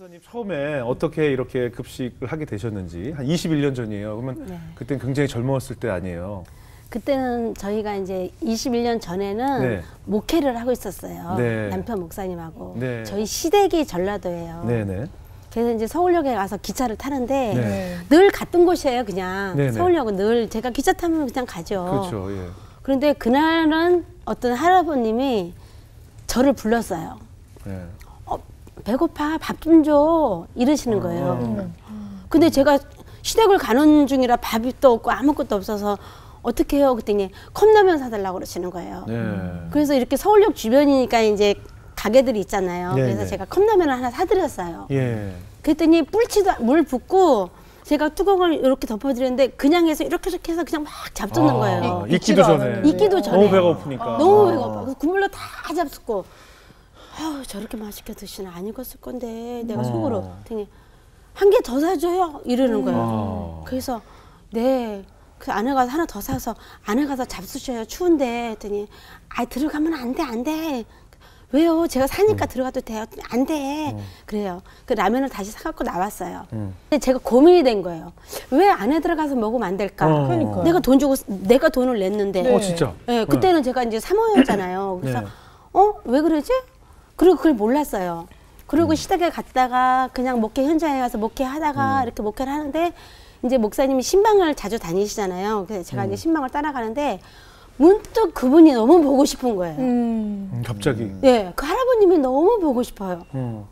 목사님 처음에 어떻게 이렇게 급식을 하게 되셨는지 한 21년 전이에요. 그러면 네. 그땐 굉장히 젊었을 때 아니에요. 그때는 저희가 이제 21년 전에는 네. 목회를 하고 있었어요. 네. 남편 목사님하고. 네. 저희 시댁이 전라도예요. 네네. 그래서 이제 서울역에 가서 기차를 타는데 네. 늘 갔던 곳이에요, 그냥. 서울역은 늘 제가 기차 타면 그냥 가죠. 그렇죠. 예. 그런데 그날은 어떤 할아버님이 저를 불렀어요. 배고파 밥 좀 줘 이러시는 아. 거예요. 근데 제가 시댁을 가는 중이라 밥이 또 없고 아무것도 없어서 어떻게 해요? 그랬더니 컵라면 사달라고 그러시는 거예요. 네. 그래서 이렇게 서울역 주변이니까 이제 가게들이 있잖아요. 네, 그래서 네. 제가 컵라면을 하나 사드렸어요. 예. 그랬더니 뿔치도 물 붓고 제가 뚜껑을 이렇게 덮어드렸는데 그냥 해서 이렇게 이렇게 해서 그냥 막 잡수는 거예요. 익기도 전에. 익기도 전에. 너무 배가 고프니까. 너무 아. 배고파. 그래서 국물로 다 잡수고 아우 저렇게 맛있게 드시나 안 익었을 건데 내가 어. 속으로 그랬더니 한 개 더 사줘요 이러는 거예요. 아. 그래서 네. 그 안에 가서 하나 더 사서 안에 가서 잡수셔요 추운데 했더니 아 들어가면 안 돼 안 돼 왜요 제가 사니까 들어가도 돼요 안돼 그래요 그 라면을 다시 사갖고 나왔어요 음. 근데 제가 고민이 된 거예요 왜 안에 들어가서 먹으면 안 될까 어. 그러니까요. 내가 돈 주고 내가 돈을 냈는데 네. 어 진짜. 예, 그때는 제가 이제 사모였잖아요. 그래서 네. 어왜 그러지? 그리고 그걸 몰랐어요. 음. 그리고 시댁에 갔다가 그냥 목회 현장에 가서 음. 목회하다가 이렇게 목회를 하는데 이제 목사님이 신방을 자주 다니시잖아요. 그래서 제가 음. 이제 신방을 따라가는데 문득 그분이 너무 보고 싶은 거예요. 음. 음, 갑자기. 예, 그 할아버님이 너무 보고 싶어요. 음.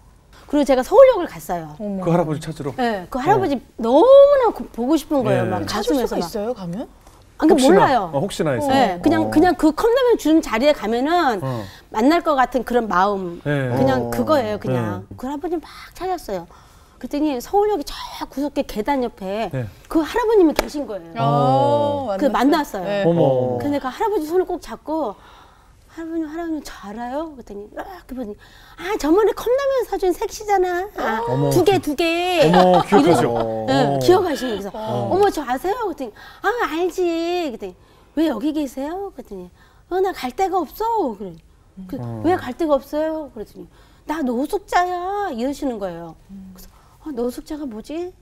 그리고 제가 서울역을 갔어요. 어머. 그 할아버지 찾으러. 예, 그 할아버지 너무나 고- 보고 싶은 거예요. 예. 막 찾을 가슴에서 수가 막. 있어요, 가면? 아, 그 혹시나, 몰라요. 어, 혹시나 해서. 네, 그냥 어. 그냥 그 컵라면 주는 자리에 가면은 어. 만날 것 같은 그런 마음, 네. 그냥 어. 그거예요, 그냥. 그 할아버지 막 찾았어요. 그랬더니 서울역이 저 구석에 계단 옆에 네. 그 할아버님이 계신 거예요. 아, 그 만났어요. 네. 어머. 근데 그 할아버지 손을 꼭 잡고 할아버님, 할아버님 저 알아요? 그랬더니 이렇게 보니 아 저번에 컵라면 사준 색시잖아. 아, 어머. 두 개, 두 개. 어머 기억하죠. 어. 기억하시는 그래서 어. 머 저 아세요? 그랬더니 아 알지. 그랬더니 왜 여기 계세요? 그랬더니 어 나 갈 데가 없어. 그래. 그, 어. 왜갈 데가 없어요? 그랬더니 나 노숙자야 이러시는 거예요. 그래서 아, 노숙자가 뭐지?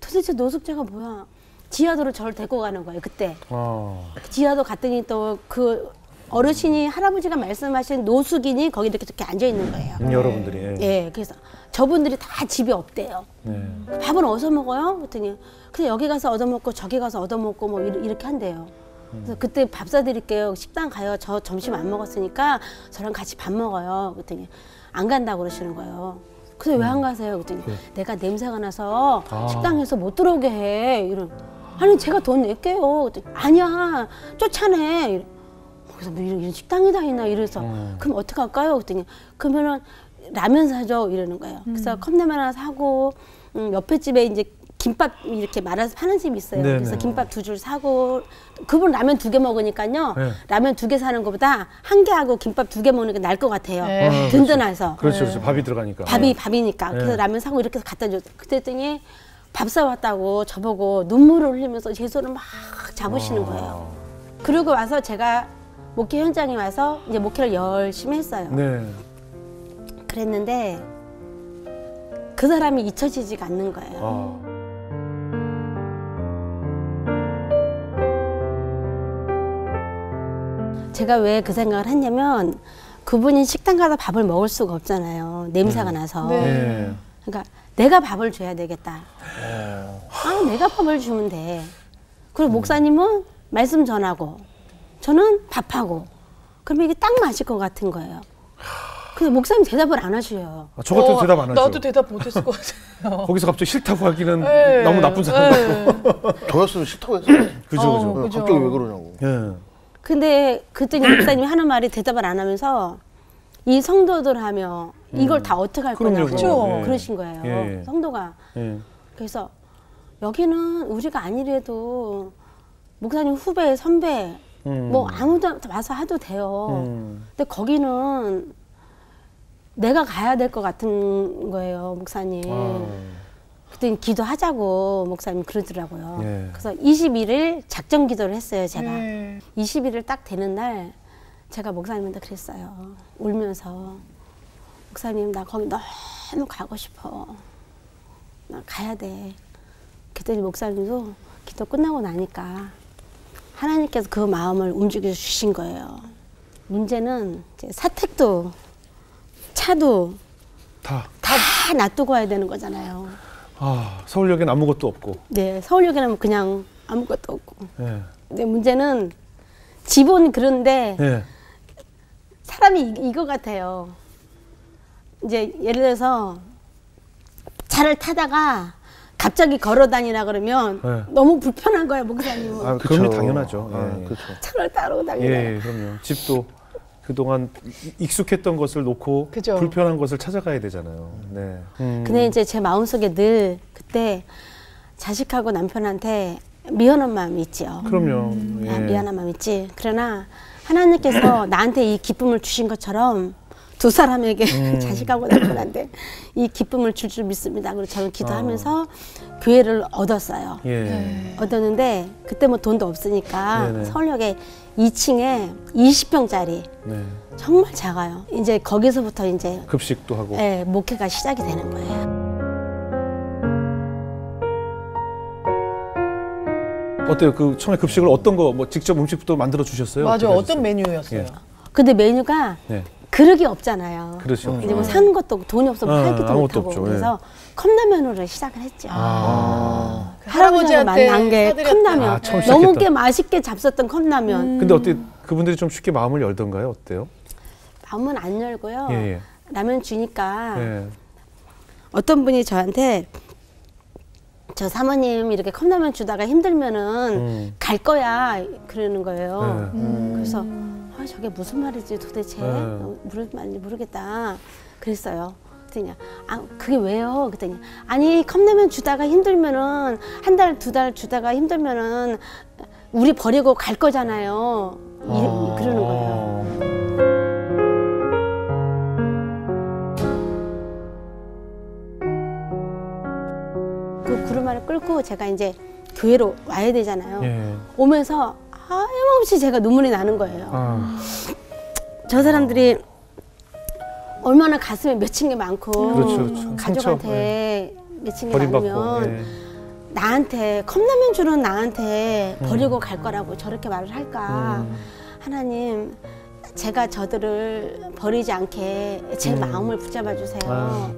도대체 노숙자가 뭐야? 지하도로 저를 데리고 가는 거예요 그때. 어. 지하도 갔더니 또 그 어르신이 할아버지가 말씀하신 노숙인이 거기 이렇게 이렇게 앉아 있는 거예요. 음, 여러분들이. 예. 예, 그래서 저분들이 다 집이 없대요. 네. 밥은 어디서 먹어요? 그랬더니 그냥 여기 가서 얻어먹고 저기 가서 얻어먹고 뭐 이렇게 한대요. 그래서 그때 밥 사드릴게요. 식당 가요. 저 점심 안 먹었으니까 저랑 같이 밥 먹어요. 그랬더니 안 간다고 그러시는 거예요. 그래서 왜 안 가세요? 그랬더니 내가 냄새가 나서 아. 식당에서 못 들어오게 해. 이런. 아니 제가 돈 낼게요. 그랬더니 아니야 쫓아내. 이래. 그래서 뭐 이런, 이런 식당이 다 있나 이래서 음. 그럼 어떻게 할까요? 그랬더니 그러면은 라면 사줘 이러는 거예요. 그래서 컵라면 하나 사고 음, 옆에 집에 이제 김밥 이렇게 말아서 파는 집이 있어요. 네네. 그래서 김밥 두 줄 사고 그분 라면 두 개 먹으니까요. 네. 라면 두 개 사는 것보다 한 개 하고 김밥 두 개 먹는 게 나을 것 같아요. 네. 아, 그렇죠. 든든해서 그렇죠, 그렇죠. 밥이 들어가니까. 밥이 밥이니까 네. 그래서 라면 사고 이렇게 해서 갖다 줬. 그랬더니 밥 사왔다고 저보고 눈물을 흘리면서 제 손을 막 잡으시는 거예요. 그리고 와서 제가 목회 현장에 와서 이제 목회를 열심히 했어요. 네. 그랬는데 그 사람이 잊혀지지가 않는 거예요. 아. 제가 왜 그 생각을 했냐면 그분이 식당 가서 밥을 먹을 수가 없잖아요. 냄새가 나서. 네. 네. 그러니까 내가 밥을 줘야 되겠다. 아, 내가 밥을 주면 돼. 그리고 목사님은 말씀 전하고 저는 밥하고 그러면 이게 딱 맞을 것 같은 거예요. 근데 목사님 대답을 안 하셔요. 아, 저 같은 어, 대답 안 하죠. 나도 대답 못했을 것 같아요. 거기서 갑자기 싫다고 하기는 네. 너무 나쁜 사람. 네. 저였으면 싫다고 했어요. 그죠, 어, 그죠. 네, 그죠. 갑자기 왜 그러냐고. 예. 근데 그랬더니 목사님이 하는 말이 대답을 안 하면서 이 성도들 하며 이걸 다 어떻게 할 그럼요, 거냐고 그럼요. 예. 그러신 거예요. 예, 예. 성도가. 예. 그래서 여기는 우리가 아니래도 목사님 후배, 선배 음. 뭐 아무도 와서 하도 돼요. 음. 근데 거기는 내가 가야 될 것 같은 거예요, 목사님. 아. 그때 기도하자고 목사님 그러더라고요. 예. 그래서 21일 작정 기도를 했어요, 제가. 네. 20일을 딱 되는 날 제가 목사님한테 그랬어요. 울면서 목사님 나 거기 너무 가고 싶어. 나 가야 돼. 그랬더니 목사님도 기도 끝나고 나니까 하나님께서 그 마음을 움직여 주신 거예요. 문제는 이제 사택도 차도 다. 다 놔두고 와야 되는 거잖아요. 아, 서울역엔 아무것도 없고. 네, 서울역에는 그냥 아무것도 없고. 예. 근데 문제는 집은 그런데 예. 사람이 이, 이거 같아요. 이제 예를 들어서 차를 타다가 갑자기 걸어 다니라 그러면 네. 너무 불편한 거예요, 목사님은. 아. 그럼요, 당연하죠. 아, 예. 그렇죠. 차를 따로 다니라. 예, 그럼요. 집도 그동안 이- 익숙했던 것을 놓고 그죠. 불편한 것을 찾아가야 되잖아요. 네. 음. 근데 이제 제 마음속에 늘 그때 자식하고 남편한테 미안한 마음이 있지요. 그럼요. 아, 예. 미안한 마음 있지. 그러나 하나님께서 나한테 이 기쁨을 주신 것처럼 두 사람에게 음. 자식하고 남편한테 이 기쁨을 줄 줄 믿습니다. 그리고 저는 기도하면서 교회를 얻었어요. 예. 네. 얻었는데 그때 뭐 돈도 없으니까 네네. 서울역에 2층에 20평짜리 네. 정말 작아요. 이제 거기서부터 이제 급식도 하고. 예, 목회가 시작이 되는 거예요. 어때요? 그 처음에 급식을 어떤 거 뭐 직접 음식부터 만들어 주셨어요? 맞아 어떻게 어떤? 메뉴였어요? 예. 근데 메뉴가 네. 그릇이 없잖아요. 그렇죠. 이제 뭐 사는 것도 없고 돈이 아, 팔기도 못하고 없죠. 그래서 컵라면으로 시작을 했죠. 아, 그 할아버지가 만난 게. 컵라면. 아, 너무. 게 맛있게 잡섰던 컵라면. 근데 어때 그분들이 좀 쉽게 마음을 열던가요? 어때요? 마음은 안 열고요. 예, 예. 라면 주니까 예. 어떤 분이 저한테 저 사모님 이렇게 컵라면 주다가 힘들면은 음. 갈 거야 그러는 거예요. 네. 그래서 아, 저게 무슨 말이지 도대체 네. 어, 모르, 말인지 모르겠다 그랬어요. 그랬더니 아 그게 왜요? 그랬더니 아니 컵라면 주다가 힘들면은 한 달 두달 주다가 힘들면은 우리 버리고 갈 거잖아요. 이, 아. 그러는 거예요. 그 구르마를 끌고 제가 이제 교회로 와야 되잖아요. 예. 오면서 하염없이 제가 눈물이 나는 거예요. 아, 저 사람들이 얼마나 가슴에 맺힌 게 많고 그렇죠, 그렇죠. 가족한테 맺힌 게. 많으면 예. 나한테 컵라면 주는 나한테 버리고 갈 거라고 저렇게 말을 할까 음. 하나님 제가 저들을 버리지 않게 제 마음을 붙잡아 주세요 음. 아.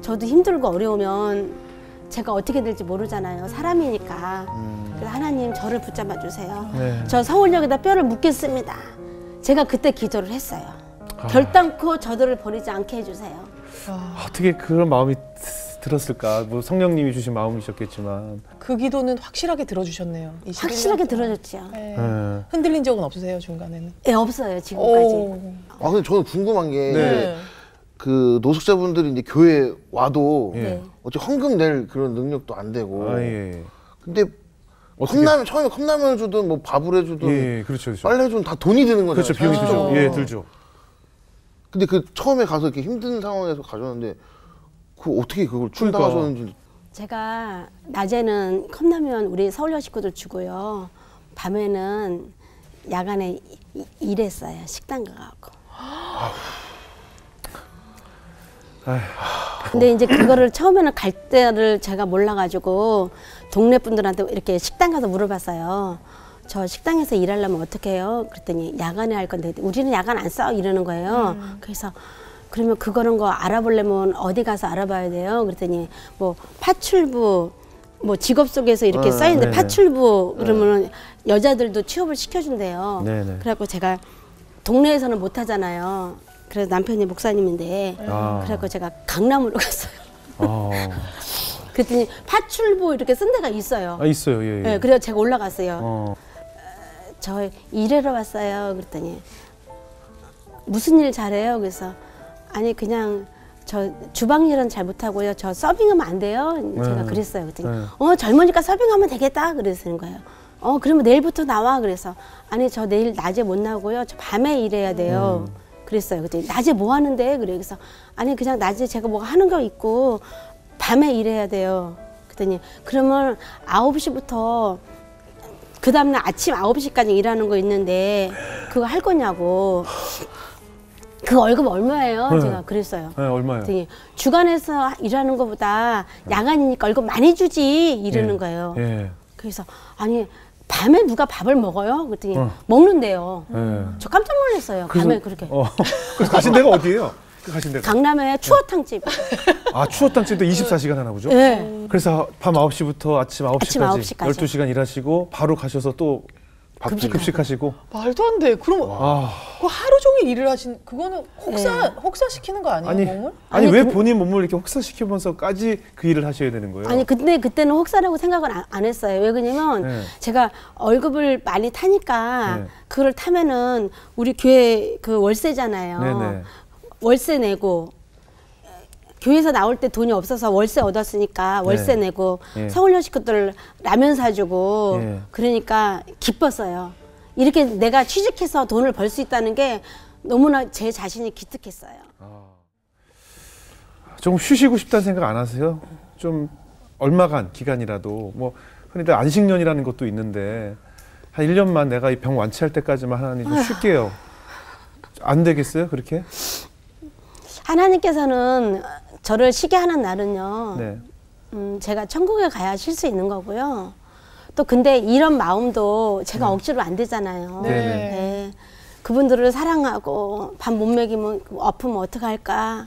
저도 힘들고 어려우면 제가 어떻게 될지 모르잖아요 사람이니까 그래서 하나님 저를 붙잡아 주세요 음. 네. 저 서울역에다 뼈를 묻겠습니다 제가 그때 기도를 했어요 아. 결단코 저들을 버리지 않게 해주세요 아, 어떻게 그런 마음이 들었을까? 뭐 성령님이 주신 마음이셨겠지만. 그 기도는 확실하게 들어주셨네요. 21년 확실하게. 들어줬죠 네. 예. 흔들린 적은 없으세요 중간에는? 예, 없어요 지금까지 오. 아 근데 저는 궁금한 게 네. 그 노숙자분들이 이제 교회 와도 예. 네. 어째 헌금 낼 그런 능력도 안 되고 아, 예. 근데 어떻게- 컵라면 처음에 컵라면을 주든 뭐 밥을 해주든 예, 예, 그렇죠, 그렇죠. 빨래 해주든 다 돈이 드는 거잖아요. 그렇죠, 비용이 들죠. 어. 예, 들죠. 근데 그 처음에 가서 이렇게 힘든 상황에서 가져왔는데 그 어떻게 그걸 충당하셨는지 제가 낮에는 컵라면 우리 서울역 식구들 주고요 밤에는 야간에 이- 일했어요 식당 가갖고 근데 이제 그거를 처음에는 갈 때를 제가 몰라가지고 동네 분들한테 이렇게 식당 가서 물어봤어요. 저 식당에서 일하려면 어떻게 해요? 그랬더니 야간에 할 건데 우리는 야간 안 써 이러는 거예요. 그래서 그러면 그거는 거 알아보려면 어디 가서 알아봐야 돼요? 그랬더니 뭐 파출부 뭐 직업 속에서 이렇게 네, 써 있는데 네. 파출부 그러면은 여자들도 취업을 시켜준대요. 네, 네. 그래갖고 제가 동네에서는 못 하잖아요. 그래서 남편이 목사님인데 아. 그래갖고 제가 강남으로 갔어요. 아, 그랬더니 파출부 이렇게 쓴 데가 있어요. 아 있어요. 예, 예. 네, 그래서 제가 올라갔어요. 어. 저 일하러 왔어요. 그랬더니 무슨 일 잘해요? 그래서 아니 그냥 저 주방 일은 잘 못하고요. 저 서빙하면 안 돼요. 제가 네. 그랬어요. 그랬더니 네. 어 젊으니까 서빙하면 되겠다 그러시는 거예요. 어 그러면 내일부터 나와 그래서 아니 저 내일 낮에 못 나오고요. 저 밤에 일해야 돼요. 그랬어요. 그랬더니 낮에 뭐 하는데 그래 그래서 아니 그냥 낮에 제가 뭐 하는 거 있고 밤에 일해야 돼요. 그랬더니 그러면 아홉 시부터 그 다음날 아침 9시까지 일하는 거 있는데 그거 할 거냐고 그 월급 얼마예요? 네. 제가 그랬어요. 네, 얼마요? 그랬더니 주간에서 일하는 것보다 야간이니까 월급 많이 주지 이러는 예. 거예요. 예. 그래서 아니 밤에 누가 밥을 먹어요? 그랬더니 어. 먹는데요. 예. 저 깜짝 놀랐어요. 밤에 그렇게. 어. 그래서 가신 데가 어디예요? 그 가신 데가. 강남에 추어탕집. 아, 추어탕집도 24시간 하나 보죠? 예. 그래서 밤 9시부터 아침 9시까지, 아침 9시 까지. 12시간 일하시고 바로 가셔서 또 밥, 급식. 급식하시고 말도 안 돼. 그럼 아, 그 하루 종일 일을 하신 그거는 혹사 네. 혹사 시키는 거 아니에요 아니, 몸을? 아니, 아니, 왜 그- 본인 몸을 이렇게 혹사시키면서까지 그 일을 하셔야 되는 거예요? 아니 근데 그때는 혹사라고 생각을 안, 안 했어요. 왜 그러냐면 네. 제가 월급을 많이 타니까 네. 그걸 타면은 우리 교회 그 월세잖아요. 네네. 월세 내고 교회에서 나올 때 돈이 없어서 월세 얻었으니까 월세 네. 내고 예. 서울여 식구들 라면 사주고 예. 그러니까 기뻤어요. 이렇게 내가 취직해서 돈을 벌 수 있다는 게 너무나 제 자신이 기특했어요. 좀 쉬시고 싶다는 생각 안 하세요? 좀 얼마간 기간이라도 뭐 흔히들 안식년이라는 것도 있는데 한 1년만 내가 이 병 완치할 때까지만 하나님 좀 쉴게요. 안 되겠어요? 그렇게? 하나님께서는 저를 쉬게 하는 날은요. 네. 음, 제가 천국에 가야 쉴 수 있는 거고요. 또 근데 이런 마음도 제가 억지로 안 되잖아요. 네. 네. 그분들을 사랑하고 밥 못 먹이면 아프면 어떡할까?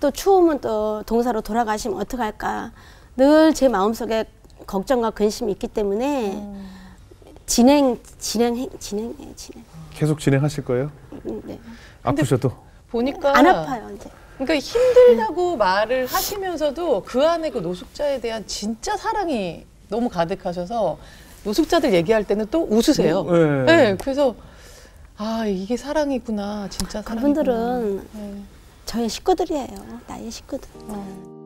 또 추우면 또 동사로 돌아가시면 어떡할까? 늘 제 마음속에 걱정과 근심이 있기 때문에 진행 진행 진행해 진행. 계속 진행하실 거예요? 음, 네. 아프셔도? 보니까 안 아파요 이제. 그러니까 힘들다고 말을 하시면서도 그 안에 그 노숙자에 대한 진짜 사랑이 너무 가득하셔서 노숙자들 얘기할 때는 또 웃으세요. 네. 네, 그래서 아 이게 사랑이구나, 진짜 사랑이구나. 그분들은 네. 저의 식구들이에요. 나의 식구들. 어.